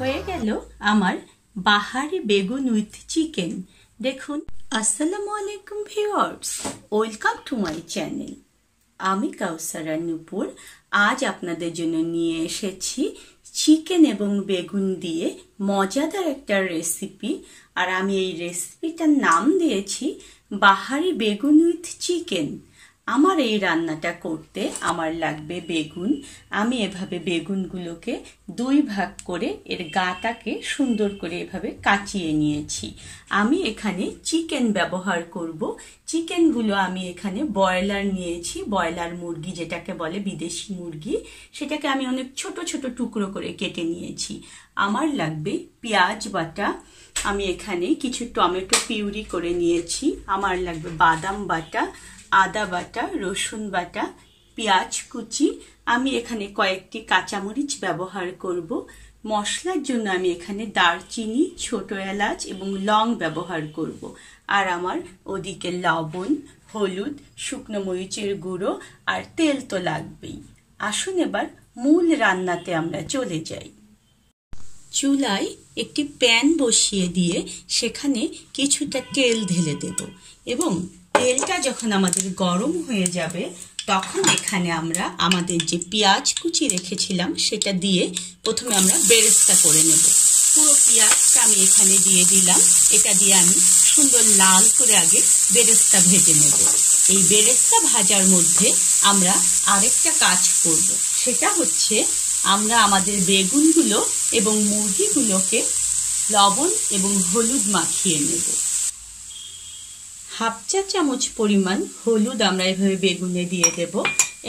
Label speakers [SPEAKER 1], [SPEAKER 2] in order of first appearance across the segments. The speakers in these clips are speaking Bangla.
[SPEAKER 1] হয়ে গেল আমার বাহারি বেগুন উইথ চিকেন। দেখুন, আসসালামু আলাইকুম viewers, welcome to my channel. আমি কাউসারা নুপুর আজ আপনাদের জন্য নিয়ে এসেছি চিকেন এবং বেগুন দিয়ে মজাদার একটা রেসিপি আর আমি এই রেসিপিটার নাম দিয়েছি বাহারি বেগুন উইথ চিকেন। আমার এই রান্নাটা করতে আমার লাগবে বেগুন। আমি এভাবে বেগুনগুলোকে দুই ভাগ করে এর গাটাকে সুন্দর করে এভাবে কাচিয়ে নিয়েছি। আমি এখানে চিকেন ব্যবহার করব। চিকেনগুলো আমি এখানে ব্রয়লার নিয়েছি। ব্রয়লার মুরগি যেটাকে বলে বিদেশি মুরগি, সেটাকে আমি অনেক ছোট ছোট টুকরো করে কেটে নিয়েছি। আমার লাগবে পেঁয়াজ বাটা। আমি এখানে কিছু টমেটো পিউরি করে নিয়েছি। আমার লাগবে বাদাম বাটা। আদা বাটা, রসুন বাটা, পেঁয়াজ কুচি। আমি এখানে কয়েকটি কাঁচামরিচ ব্যবহার করব। মশলার জন্য আমি এখানে দারচিনি, ছোট এলাচ এবং লং ব্যবহার করব। আর আমার ওদিকে লবণ, হলুদ, শুকনো মরিচের গুঁড়ো আর তেল তো লাগবেই। আসুন এবার মূল রান্নাতে আমরা চলে যাই। চুলায় একটি প্যান বসিয়ে দিয়ে সেখানে কিছুটা তেল ঢেলে দেব এবং তেলটা যখন আমাদের গরম হয়ে যাবে, তখন এখানে আমরা আমাদের যে পেঁয়াজ কুচি রেখেছিলাম, সেটা দিয়ে প্রথমে আমরা বেরেস্তা করে নেব। পুরো পেঁয়াজটা আমি এখানে দিয়ে দিলাম। এটা দিয়ে আমি সুন্দর লাল করে আগে বেরেস্তা ভেজে নেব। এই বেরেস্তা ভাজার মধ্যে আমরা আরেকটা কাজ করব। সেটা হচ্ছে আমরা আমাদের বেগুনগুলো এবং মুরগিগুলোকে লবণ এবং হলুদ মাখিয়ে নেব। হাফ চা চামচ পরিমাণ হলুদ আমরা এভাবে বেগুনে দিয়ে দেব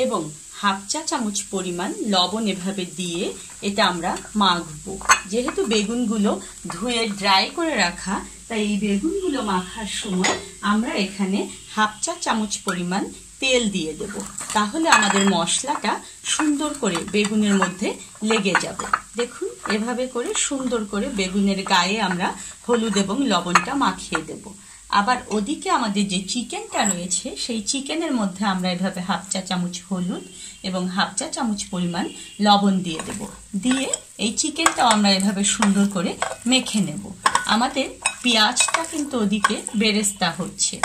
[SPEAKER 1] এবং হাফ চা চামচ পরিমাণ লবণ এভাবে দিয়ে এটা আমরা মাখবো। যেহেতু বেগুনগুলো ধুয়ে ড্রাই করে রাখা, তাই এই বেগুনগুলো মাখার সময় আমরা এখানে হাফ চা চামচ পরিমাণ তেল দিয়ে দেব। তাহলে আমাদের মশলাটা সুন্দর করে বেগুনের মধ্যে লেগে যাবে। দেখুন, এভাবে করে সুন্দর করে বেগুনের গায়ে আমরা হলুদ এবং লবণটা মাখিয়ে দেবো। আবার ওদিকে আমাদের যে চিকেনটা রয়েছে, সেই চিকেনের মধ্যে আমরা এভাবে হাফ চা চামচ হলুদ এবং হাফ চা চামচ পরিমাণ লবণ দিয়ে দেব। দিয়ে এই চিকেনটাও আমরা এভাবে সুন্দর করে মেখে নেব। আমাদের পেঁয়াজটা কিন্তু ওদিকে বেরেস্তা হচ্ছে।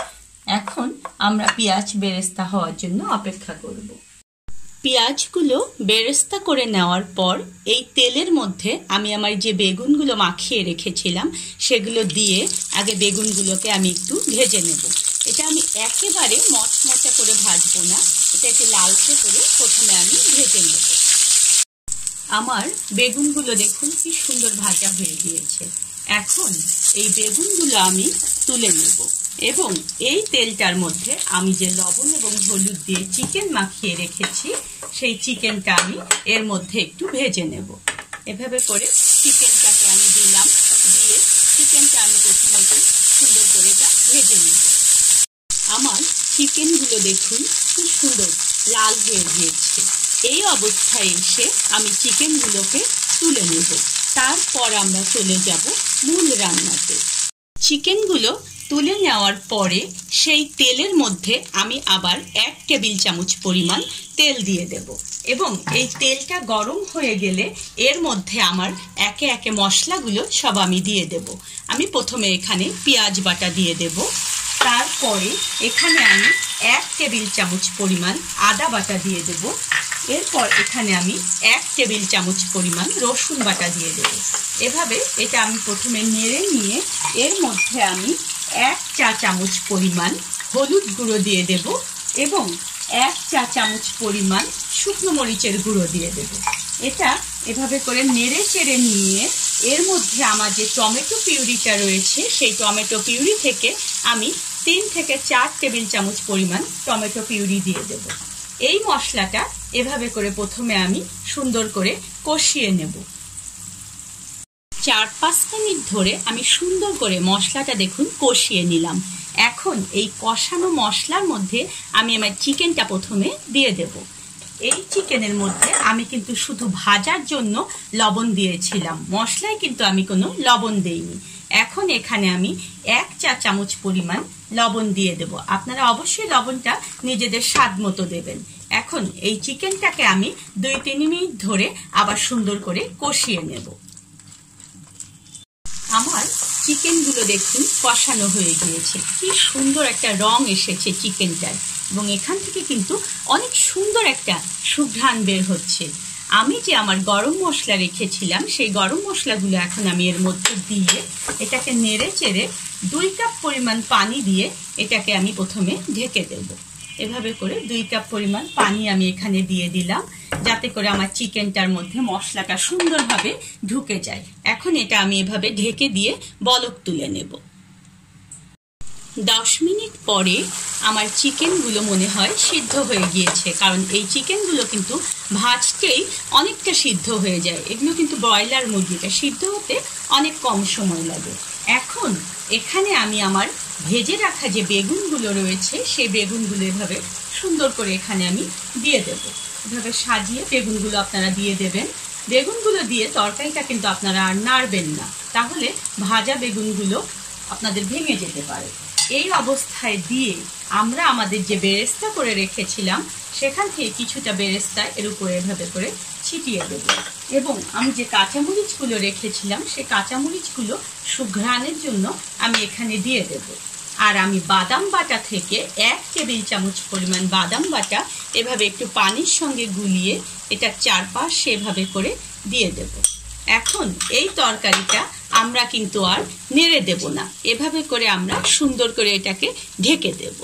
[SPEAKER 1] এখন আমরা পেঁয়াজ বেরেস্তা হওয়ার জন্য অপেক্ষা করব। পেঁয়াজগুলো বেরেস্তা করে নেওয়ার পর এই তেলের মধ্যে আমি আমার যে বেগুনগুলো মাখিয়ে রেখেছিলাম, সেগুলো দিয়ে আগে বেগুনগুলোকে আমি একটু ভেজে নেব। এটা আমি একেবারে মচমচা করে ভাজবো না, এটা একটু লালচে করে প্রথমে আমি ভেজে নেব। আমার বেগুনগুলো দেখুন কি সুন্দর ভাজা হয়ে গিয়েছে। এখন এই বেগুনগুলো আমি তুলে নেব এবং এই তেলটার মধ্যে আমি যে লবণ এবং হলুদ দিয়ে চিকেন মাখিয়ে রেখেছি সেই চিকেনটা আমি এর মধ্যে একটু ভেজে নেব। এভাবে করে চিকেনটাকে আমি দিলাম, দিয়ে চিকেনটা আমি প্রথমে একটু সুন্দর করে এটা ভেজে নেব। আমার চিকেনগুলো দেখুন খুব সুন্দর লাল হয়ে গিয়েছে। এই অবস্থায় এসে আমি চিকেনগুলোকে তুলে নেব। তারপর আমরা চলে যাব মূল রান্নাতে। চিকেনগুলো তুলে নেওয়ার পরে সেই তেলের মধ্যে আমি আবার এক টেবিল চামচ পরিমাণ তেল দিয়ে দেব। এবং এই তেলটা গরম হয়ে গেলে এর মধ্যে আমার একে একে মশলাগুলো সব আমি দিয়ে দেব। আমি প্রথমে এখানে পেঁয়াজ বাটা দিয়ে দেব। তারপরে এখানে আমি এক টেবিল চামচ পরিমাণ আদা বাটা দিয়ে দেব। এরপর এখানে আমি এক টেবিল চামচ পরিমাণ রসুন বাটা দিয়ে দেব। এভাবে এটা আমি প্রথমে নেড়ে নিয়ে এর মধ্যে আমি এক চা চামচ পরিমাণ হলুদ গুঁড়ো দিয়ে দেব এবং এক চা চামচ পরিমাণ শুকনো মরিচের গুঁড়ো দিয়ে দেব। এটা এভাবে করে নেড়ে চেড়ে নিয়ে এর মধ্যে আমার যে টমেটো পিউরিটা রয়েছে, সেই টমেটো পিউরি থেকে আমি তিন থেকে চার টেবিল চামচ পরিমাণ টমেটো পিউরি দিয়ে দেব। এই মশলাটা এভাবে করে প্রথমে আমি সুন্দর করে কষিয়ে নেব। চার পাঁচ মিনিট ধরে আমি সুন্দর করে মশলাটা দেখুন কষিয়ে নিলাম। এখন এই কষানো মশলার মধ্যে আমি আমার চিকেনটা প্রথমে দিয়ে দেব। এই চিকেনের মধ্যে আমি কিন্তু শুধু ভাজার জন্য লবণ দিয়েছিলাম। মশলায় কিন্তু আমি কোনো লবণ দেইনি। এখন এখানে আমি এক চা চামচ পরিমাণ লবণ দিয়ে দেব। আপনারা অবশ্যই লবণটা নিজেদের স্বাদ মতো দেবেন। এখন এই চিকেনটাকে আমি দুই তিন মিনিট ধরে আবার সুন্দর করে কষিয়ে নেব। আমার চিকেনগুলো দেখুন কষানো হয়ে গিয়েছে। কি সুন্দর একটা রং এসেছে চিকেনটার। এবং এখান থেকে কিন্তু অনেক সুন্দর একটা সুঘ্রাণ বের হচ্ছে। আমি যে আমার গরম মশলা রেখেছিলাম, সেই গরম মশলাগুলো এখন আমি এর মধ্যে দিয়ে এটাকে নেড়ে চেড়ে দুই কাপ পরিমাণ পানি দিয়ে এটাকে আমি প্রথমে ঢেকে দেব। এভাবে করে দুই কাপ পরিমাণ পানি আমি এখানে দিয়ে দিলাম, যাতে করে আমার চিকেনটার মধ্যে মশলাটা সুন্দরভাবে ঢুকে যায়। এখন এটা আমি এভাবে ঢেকে দিয়ে বলক তুলে নেব। দশ মিনিট পরে আমার চিকেনগুলো মনে হয় সিদ্ধ হয়ে গিয়েছে। কারণ এই চিকেনগুলো কিন্তু ভাজতেই অনেকটা সিদ্ধ হয়ে যায়। এগুলো কিন্তু ব্রয়লার মুরগিটা, সিদ্ধ হতে অনেক কম সময় লাগে। এখন এখানে আমি আমার ভেজে রাখা যে বেগুনগুলো রয়েছে, সেই বেগুনগুলো এভাবে সুন্দর করে এখানে আমি দিয়ে দেব। এভাবে সাজিয়ে বেগুনগুলো আপনারা দিয়ে দেবেন। বেগুনগুলো দিয়ে তরকারিটা কিন্তু আপনারা আর নাড়বেন না। তাহলে ভাজা বেগুনগুলো আপনাদের ভেঙে যেতে পারে। এই অবস্থায় দিয়ে আমরা আমাদের যে বেরেস্তা করে রেখেছিলাম, সেখান থেকে কিছুটা বেরেস্তা এর উপরে এভাবে করে ছিটিয়ে দেব। এবং আমি যে কাঁচামরিচগুলো রেখেছিলাম সেই কাঁচামরিচগুলো সুঘ্রাণের জন্য আমি এখানে দিয়ে দেব। আর আমি বাদাম বাটা থেকে এক টেবিল চামচ পরিমাণ বাদাম বাটা এভাবে একটু পানির সঙ্গে গুলিয়ে এটা চারপাশ সেভাবে করে দিয়ে দেব। এখন এই তরকারিটা আমরা কিন্তু আর নেড়ে দেব না। এভাবে করে আমরা সুন্দর করে এটাকে ঢেকে দেব।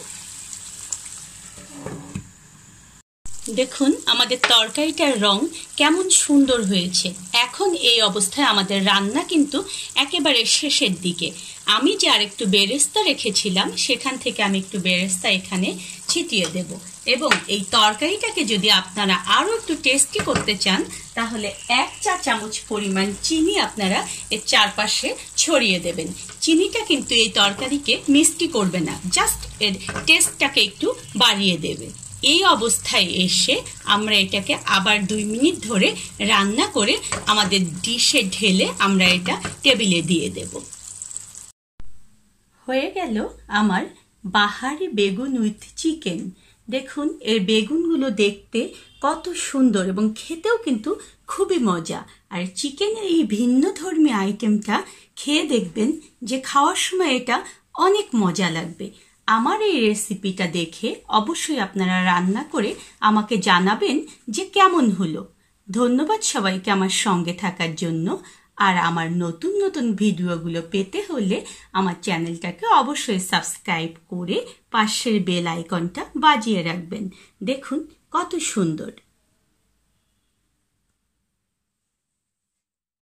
[SPEAKER 1] দেখুন, আমাদের তরকারিটার রং কেমন সুন্দর হয়েছে। এখন এই অবস্থায় আমাদের রান্না কিন্তু একেবারে শেষের দিকে। আমি যে আরেকটু বেরেস্তা রেখেছিলাম, সেখান থেকে আমি একটু বেরেস্তা এখানে ছিটিয়ে দেব। এবং এই তরকারিটাকে যদি আপনারা আরও একটু টেস্টি করতে চান, তাহলে এক চা চামচ পরিমাণ চিনি আপনারা এর চারপাশে ছড়িয়ে দেবেন। চিনিটা কিন্তু এই তরকারিকে মিষ্টি করবে না জাস্ট এর টেস্টটাকে একটু বাড়িয়ে দেবে। এই অবস্থায় এসে আমরা এটাকে আবার দুই মিনিট ধরে রান্না করে আমাদের ডিশে ঢেলে আমরা এটা টেবিলে দিয়ে দেব। হয়ে গেল আমার বাহারি বেগুন উইথ চিকেন। দেখুন, এর বেগুনগুলো দেখতে কত সুন্দর এবং খেতেও কিন্তু খুবই মজা। আর চিকেনের এই ভিন্ন ধর্মী আইটেমটা খেয়ে দেখবেন যে খাওয়ার সময় এটা অনেক মজা লাগবে। আমার এই রেসিপিটা দেখে অবশ্যই আপনারা রান্না করে আমাকে জানাবেন যে কেমন হলো। ধন্যবাদ সবাইকে আমার সঙ্গে থাকার জন্য। আর আমার নতুন নতুন ভিডিওগুলো পেতে হলে আমার চ্যানেলটাকে অবশ্যই সাবস্ক্রাইব করে পাশের বেল আইকনটা বাজিয়ে রাখবেন। দেখুন কত সুন্দর।